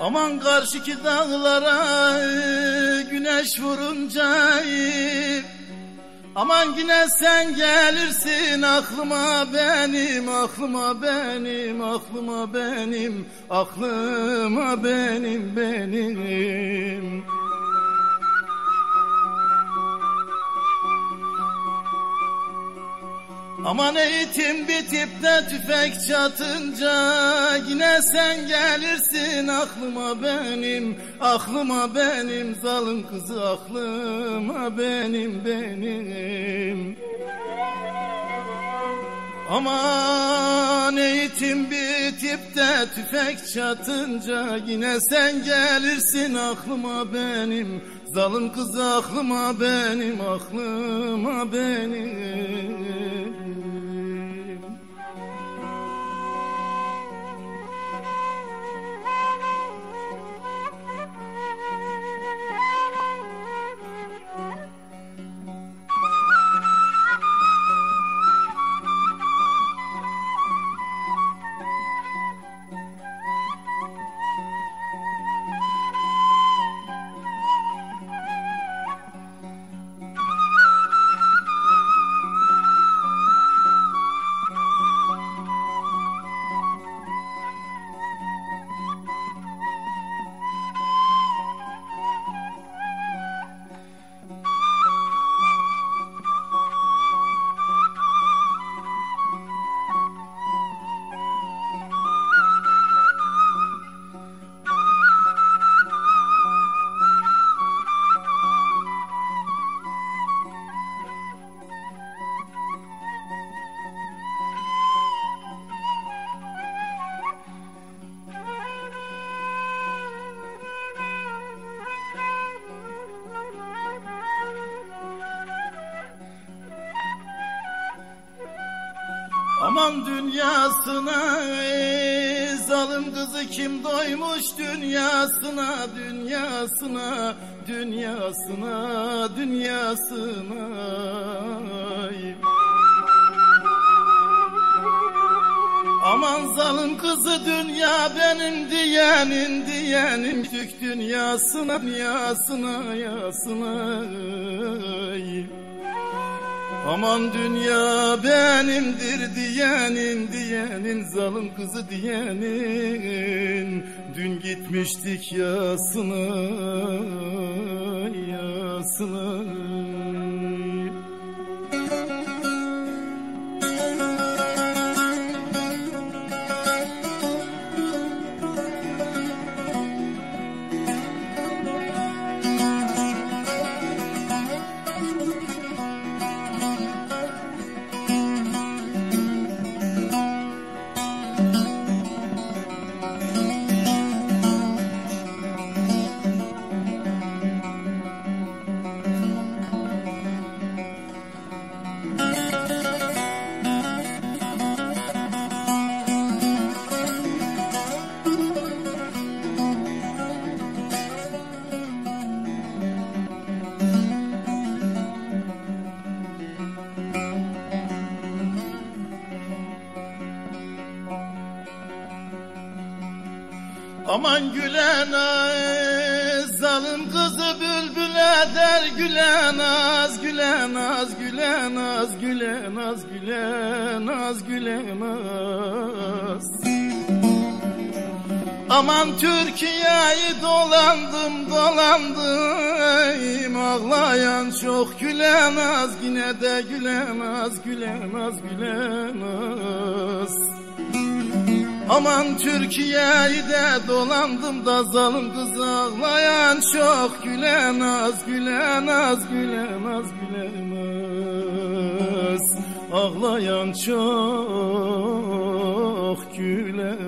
Aman karşıki dağlara güneş vurunca Aman yine sen gelirsin aklıma benim, aklıma benim, aklıma benim, aklıma benim, benim. Aman eğitim bitip de tüfek çatınca Yine sen gelirsin. Aklıma benim Aklıma benim zalim kızı aklıma benim benim. Aman eğitim bitip de tüfek çatınca Yine sen gelirsin. Aklıma benim Zalim kız aklıma benim aklıma benim Aman dünyasına ey, zalim kızı kim doymuş dünyasına dünyasına dünyasına dünyasına. Aman zalim kızı dünya benim diyenin diyenin Türk dünyasına dünyasına yasına ey. Aman dünya benimdir diyenin diyenin zalim kızı diyenin. Dün gitmiştik yasına yasına Aman gülen ay zalim kızı bülbül eder gülen az gülen az gülen az gülen az gülen az gülen az Aman Türkiye'yi dolandım dolandım Ağlayan çok gülen az yine de gülen az gülen az gülen az Aman Türkiye'yi de dolandım da zalim kız ağlayan çok. Gülen az gülen az gülen az gülen az Ağlayan çok gülen